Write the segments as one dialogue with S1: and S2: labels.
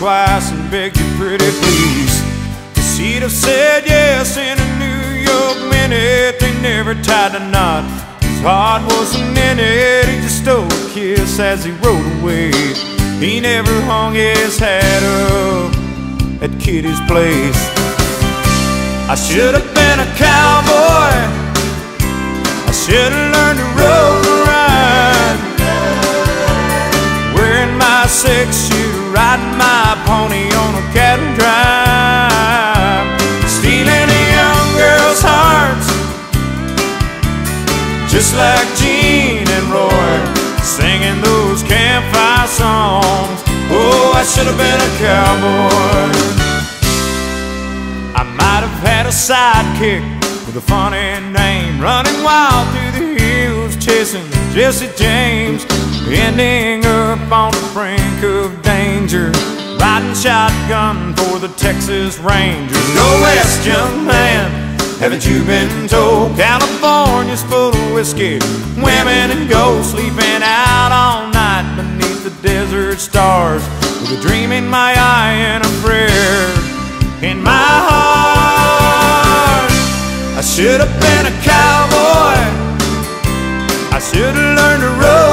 S1: twice and beg you pretty please, she'd have said yes in a New York minute. They never tied a knot. His heart wasn't in it. He just stole a kiss as he rode away. He never hung his hat up at Kitty's place. I should have been a cowboy. I should have learned to rope and ride. Wearing my six riding my pony on a cattle drive. Stealing a young girl's hearts, just like Gene and Roy, singing those campfire songs. Oh, I should have been a cowboy. I might have had a sidekick with a funny name, running wild through the hills, chasing Jesse James, ending up on the brink of danger, riding shotgun for the Texas Rangers. Go west, young man. Haven't you been told California's full of whiskey, women and gold, sleeping out all night beneath the desert stars, with a dream in my eye and a prayer in my heart. I should have been a cowboy. I should have learned to rope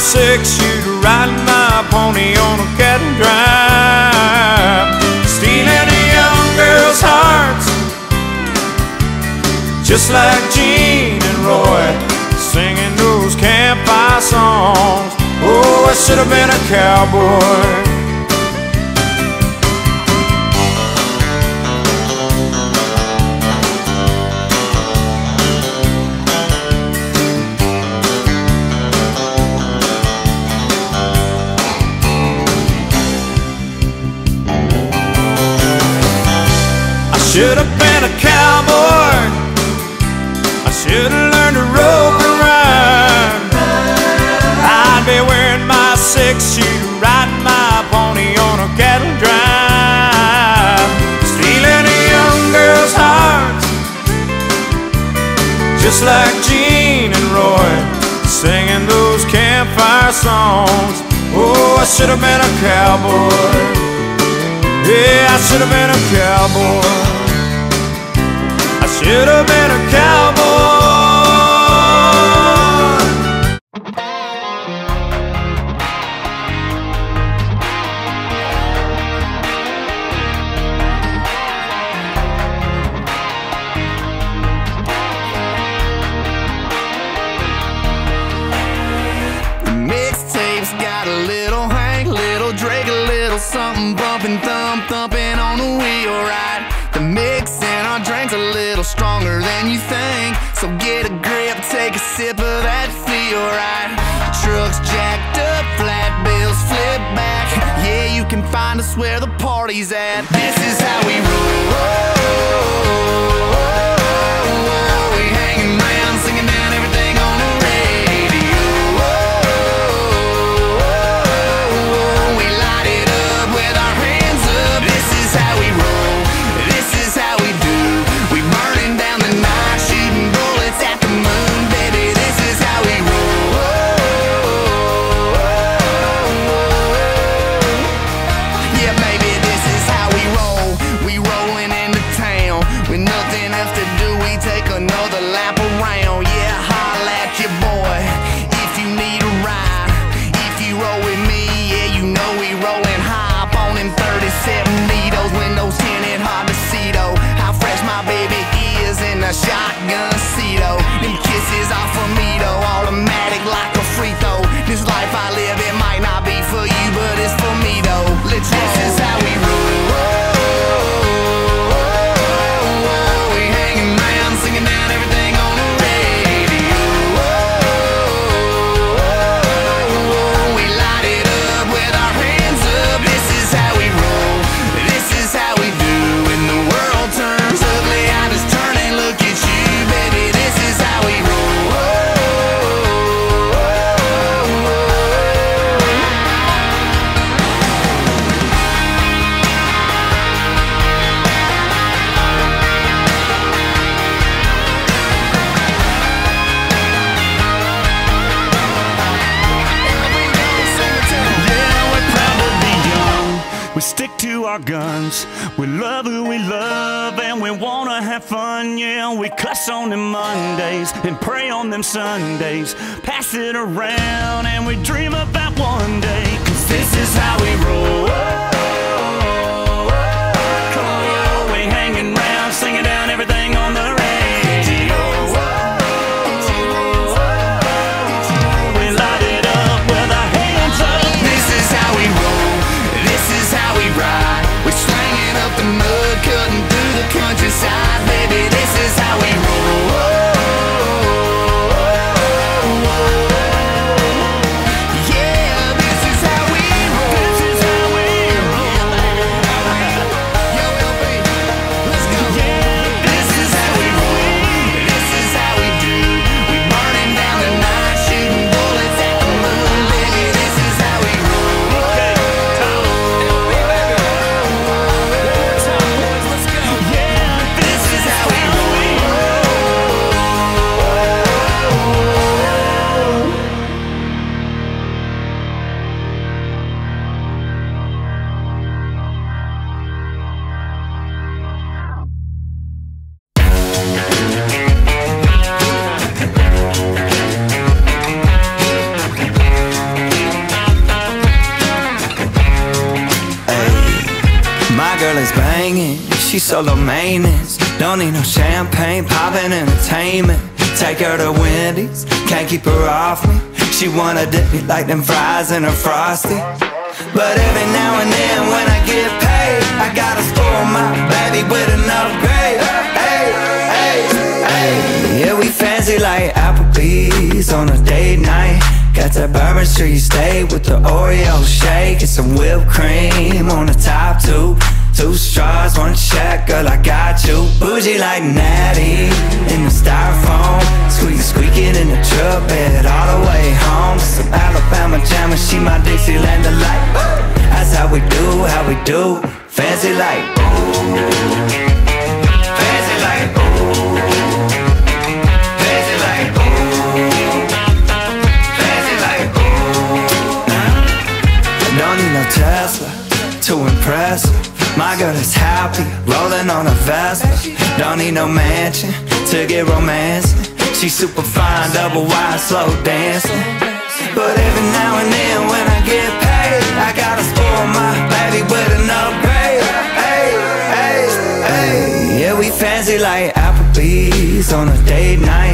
S1: six shooter, riding my pony on a cattle drive. Stealing a young girl's hearts, just like Gene and Roy, singing those campfire songs. Oh, I should have been a cowboy. Should have been a cowboy. I should have learned to rope and ride. I'd be wearing my six shooter, riding my pony on a cattle drive, stealing a young girl's hearts, just like Gene and Roy, singing those campfire songs. Oh, I should have been a cowboy. Yeah, I should have been a cowboy. Should have been a cowboy.
S2: Mixtape's got a little Hank, little Drake, a little something bumping, thump, thumping on the wheel, right? Can find us where the party's at. This is how we roll. Yeah, we
S3: cuss on them Mondays and pray on them Sundays. Pass it around and we dream about one day. Cause this is how we roll. Come
S4: dip me like them fries in her frosty. But every now and then when I get paid, I gotta spoil my baby with an upgrade. Hey, hey, hey. Yeah, we fancy like Applebee's on a date night. Got that Bourbon Street steak with the Oreo shake and some whipped cream on the top two. Two straws, one check, girl, I got you. Bougie like Natty in the styrofoam. Squeak, squeaking in the truck bed all the way home. Some Alabama jam and she my Dixieland delight. That's how we do, how we do. Fancy like, fancy like, fancy like, fancy like, don't need no Tesla to impress. My girl is happy, rolling on a Vespa. Don't need no mansion to get romance. She's super fine, double wide, slow dancing. But every now and then when I get paid, I gotta spoil my baby with an upgrade. Hey, hey, hey. Yeah, we fancy like Applebee's on a date night.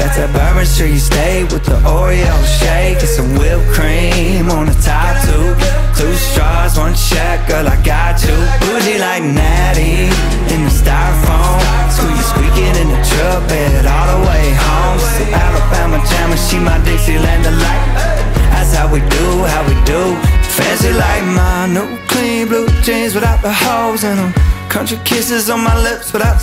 S4: Got that Bourbon Street steak with the Oreo shake and some whipped cream on the top two. Two straws, one check, girl, I got you. Bougie like Natty in the styrofoam. Squeak, squeaking in the truck bed all the way home. Some Alabama jam and she my Dixieland delight. That's how we do, how we do. Fancy like my new clean blue jeans without the holes in them. Country kisses on my lips without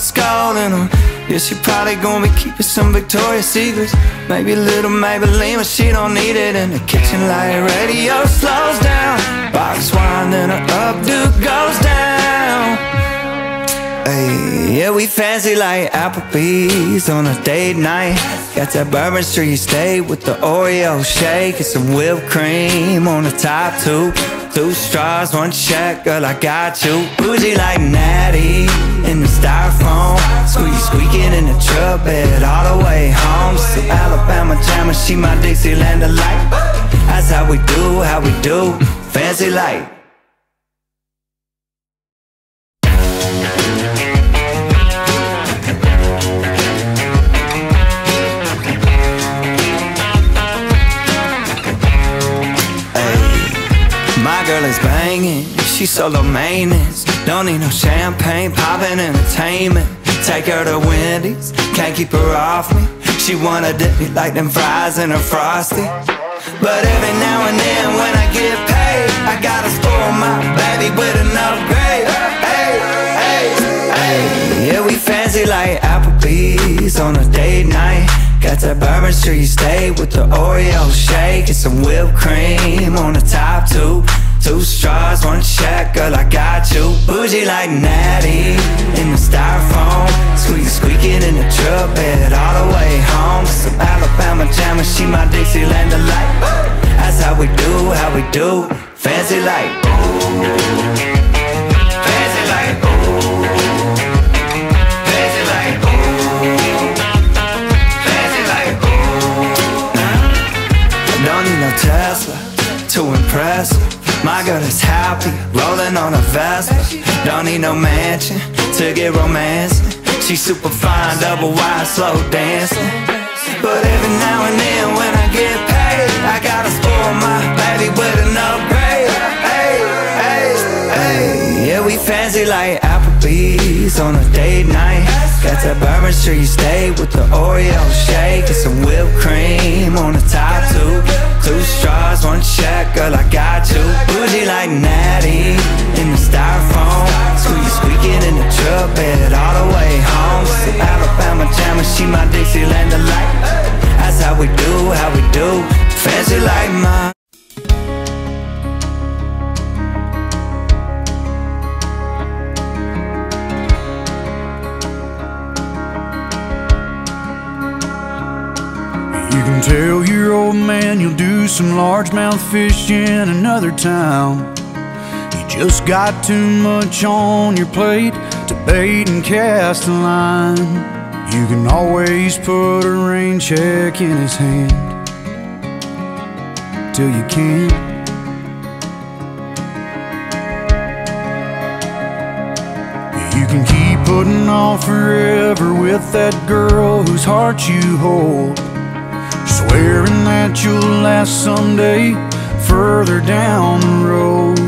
S4: in them. Yeah, she probably gonna be keeping some Victoria's Secrets. Maybe a little Maybelline, but she don't need it. In the kitchen light radio slows down. Box wine, then her updo goes down. Hey, yeah, we fancy like Applebee's on a date night. Got that Bourbon Street steak with the Oreo shake and some whipped cream on the top two. Two straws, one check, girl, I got you. Bougie like Natty in the styrofoam. Squeak, squeaking in the truck bed all the way home. Some Alabama jam and she my Dixieland delight. That's how we do, how we do. Fancy like. She's solo maintenance. Don't need no champagne, poppin' entertainment. Take her to Wendy's, can't keep her off me. She wanna dip me like them fries in her frosty. But every now and then when I get paid, I gotta spoil my baby with an upgrade. Hey, hey, hey. Yeah, we fancy like Applebee's on a date night. Got that Bourbon Street steak with the Oreo shake and some whipped cream on the top two. Two straws, one check, girl, I got you. Bougie like Natty in the styrofoam. Squeak, squeaking in the truck bed all the way home. Some Alabama jammer, she my Dixieland delight. That's how we do, how we do. Fancy like. Fancy like Fancy like Fancy like Don't need no Tesla to impress my girl is happy, rolling on a Vespa. Don't need no mansion to get romance. She's super fine, double wide, slow dancing. But every now and then when I get paid, I gotta spoil my baby with an upgrade. Hey, hey, hey. Yeah, we fancy like Applebee's on a date night. Got that Bourbon Street steak with the Oreo shake and some whipped cream on the top two. Two straws, one check, girl, I got you. Bougie like Natty in the styrofoam. Squeak squeaking in the truck bed all the way home. Some Alabama jammer, she my Dixieland delight. That's how we do, how we do. Fancy like mine.
S5: Can tell your old man you'll do some largemouth fishing in another town. You just got too much on your plate to bait and cast a line. You can always put a rain check in his hand till you can't. You can keep putting off forever with that girl whose heart you hold. Swearing that you'll last someday further down the road.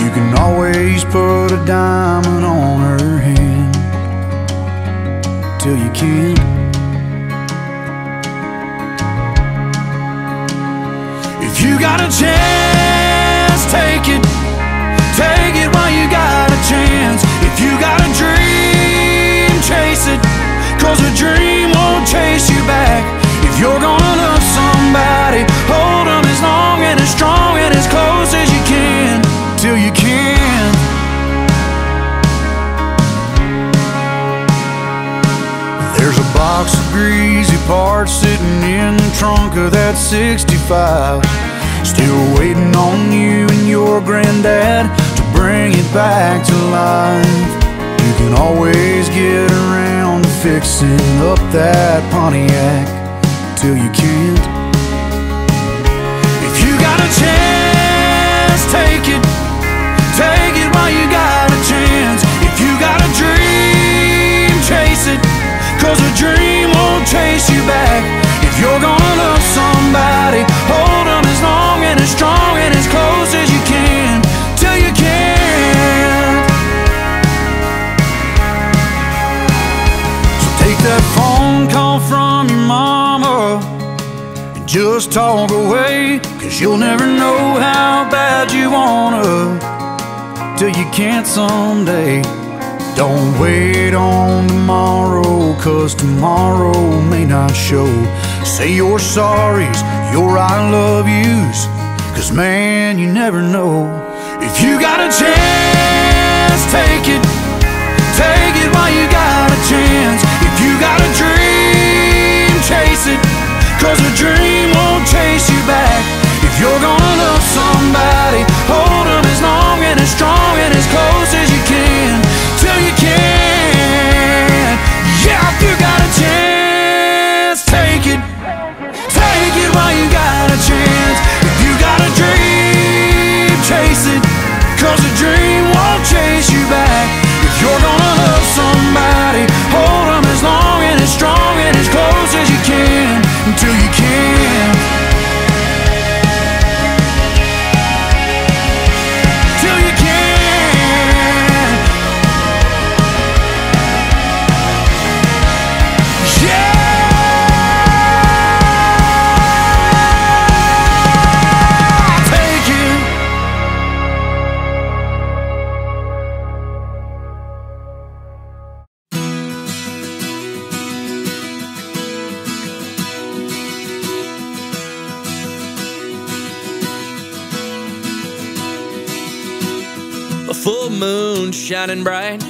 S5: You can always put a diamond on her hand till you can't. If you got a chance, take it. Take it while you got a chance. If you got a dream, chase it. Cause a dream won't chase you back. If you're gonna love somebody, hold them as long and as strong and as close as you can. Till you can. There's a box of greasy parts sitting in the trunk of that 65. Still waiting on you and your granddad to bring it back to life. You can always get around to fixing up that Pontiac you can't. If you got a chance, take it. Take it while you got a chance. If you got a dream, chase it. Cause a dream won't chase you back. If you're gonna love somebody, hold them as long and as strong and as close as you can. That phone call from your mama and just talk away. Cause you'll never know how bad you wanna till you can't someday. Don't wait on tomorrow, cause tomorrow may not show. Say your sorries, your I love yous, cause man, you never know. If you got a chance, take it. Take it while you got chance. If you got a dream, chase it. Cause a dream won't chase you back. If you're gonna love somebody, hold them as long and as strong and as close as you can. Till you can. Yeah, if you got a chance, take it.
S6: Full moon shining bright.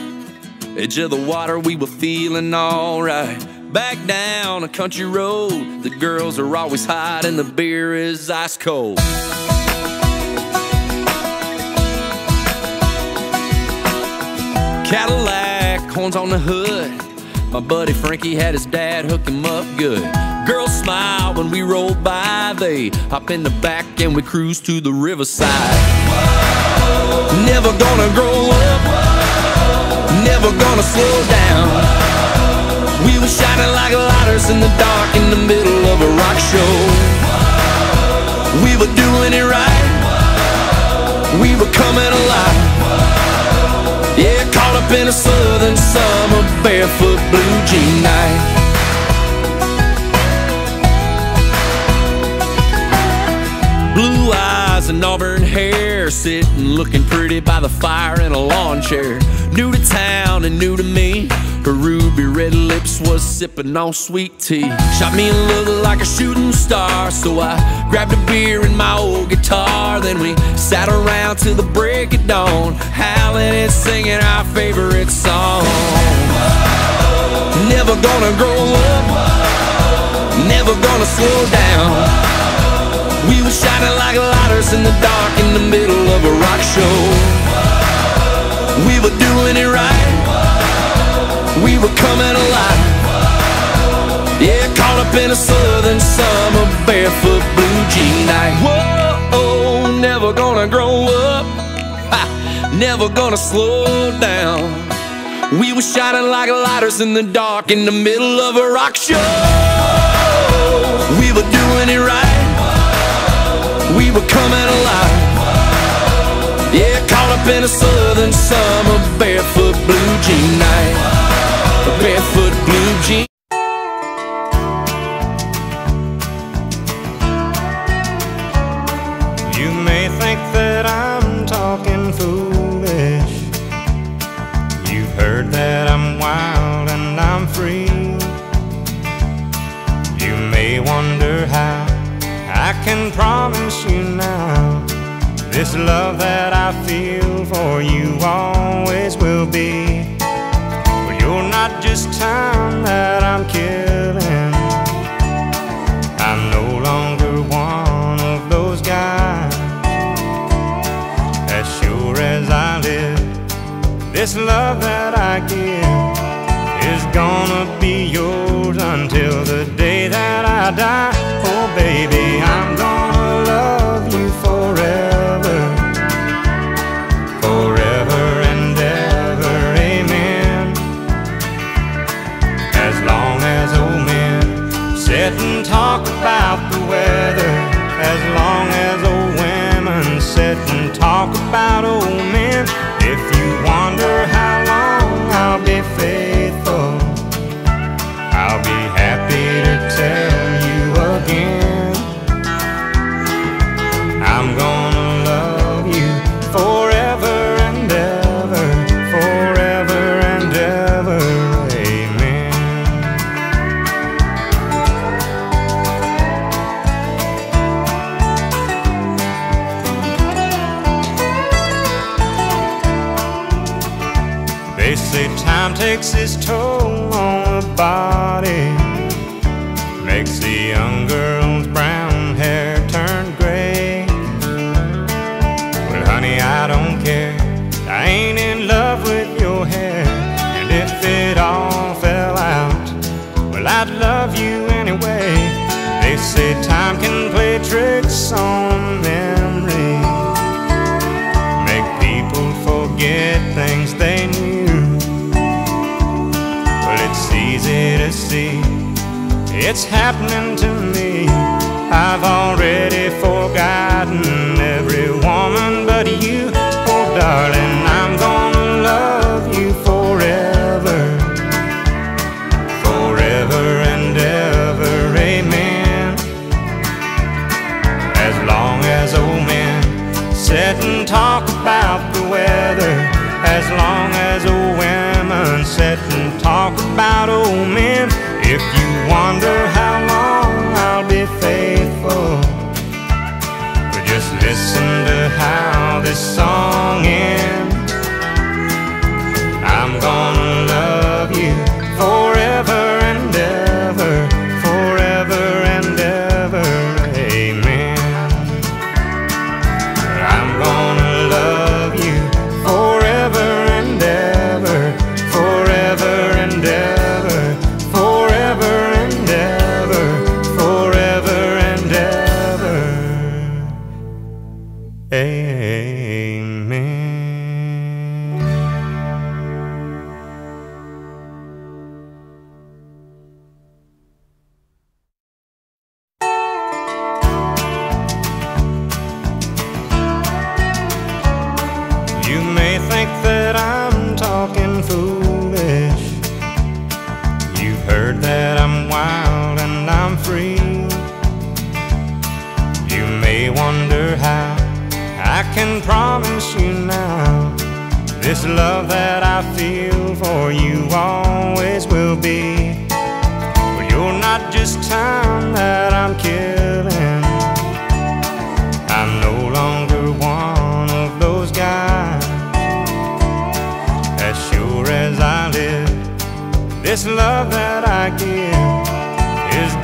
S6: Edge of the water, we were feeling alright. Back down a country road, the girls are always hot and the beer is ice cold. Cadillac, horns on the hood. My buddy Frankie had his dad hook him up good. Girls smile when we roll by. They hop in the back and we cruise to the riverside. Never gonna grow up. Never gonna slow down. We were shining like lighters in the dark in the middle of a rock show. We were doing it right. We were coming alive. Yeah, caught up in a southern summer barefoot blue jean night. Sitting looking pretty by the fire in a lawn chair. New to town and new to me. Her ruby red lips was sipping on sweet tea. Shot me a look like a shooting star, so I grabbed a beer and my old guitar. Then we sat around till the break of dawn, howling and singing our favorite song. Never gonna grow up, never gonna slow down. We were shining like lighters in the dark in the middle of a rock show. We were doing it right. We were coming alive. Yeah, caught up in a southern summer barefoot blue jean night. Whoa, never gonna grow up. Ha, never gonna slow down. We were shining like lighters in the dark in the middle of a rock show. We were doing it right. We were coming alive. Yeah, caught up in a southern summer barefoot blue jean night. Barefoot blue jean.
S7: You may think that I'm talking foolish. You've heard that I'm wild and I'm free. You may wonder can promise you now this love that I feel for you always will be. Well, you're not just time that I'm killing. I'm no longer one of those guys. As sure as I live, this love that I give is gonna be yours until the day that I die. Tricks on memory make people forget things they knew. Well, it's easy to see, it's happening to me. I've already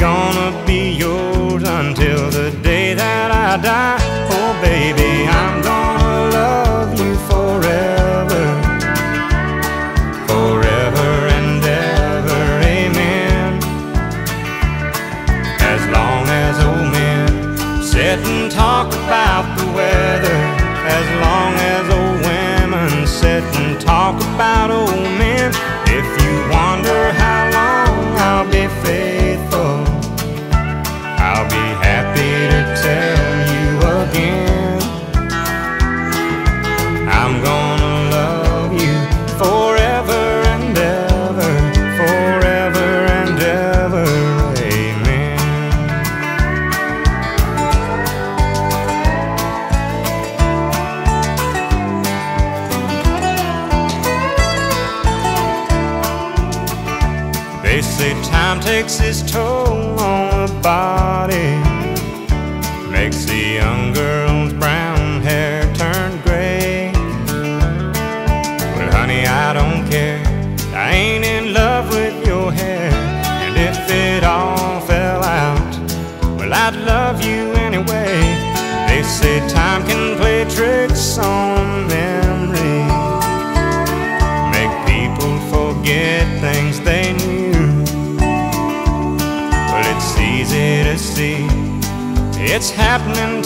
S7: gonna be yours until the day that I die. Oh, baby, I'm gonna love you forever, forever and ever. Amen. As long as old men sit and talk about the weather, as long as old women sit and talk about old men. Takes its toll on the body, it's happening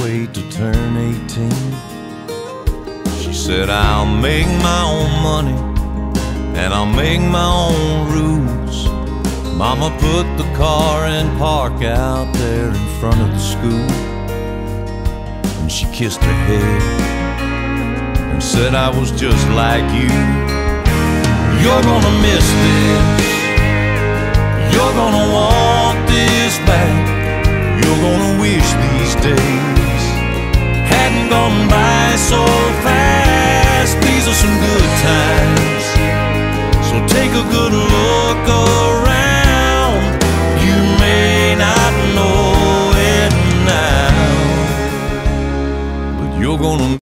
S8: wait to turn 18. She said, I'll make my own money and I'll make my own rules. Mama put the car in park out there in front of the school. And she kissed her head and said, I was just like you. You're gonna miss this. You're gonna want this back. You're gonna wish these days gone by so fast. These are some good times. So take a good look around. You may not know it now, but you're gonna